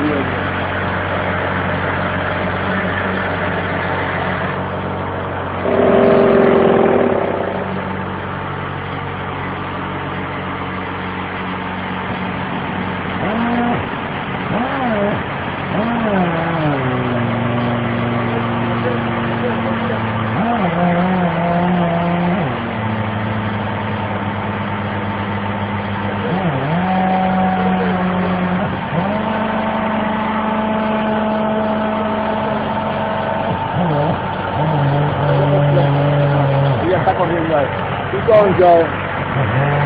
la Keep going, Joe.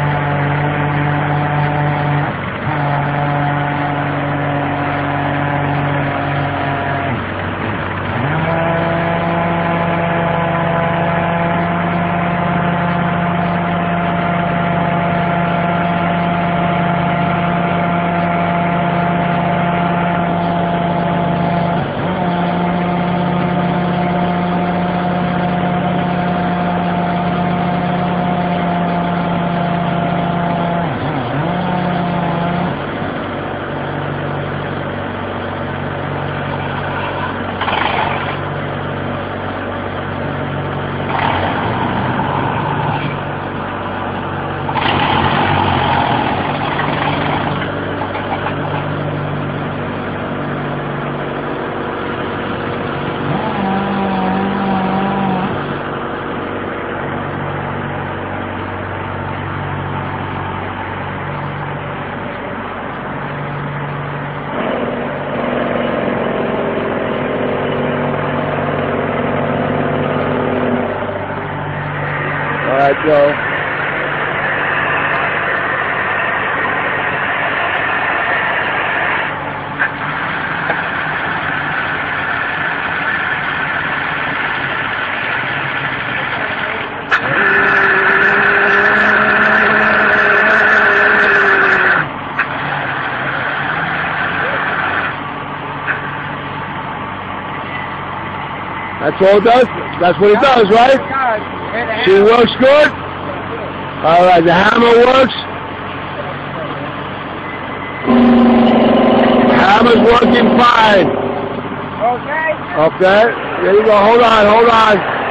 Right. That's all it does? That's what it does, right? She works good? All right, the hammer works? Hammer's working fine. Okay. Okay, there you go. Hold on, hold on.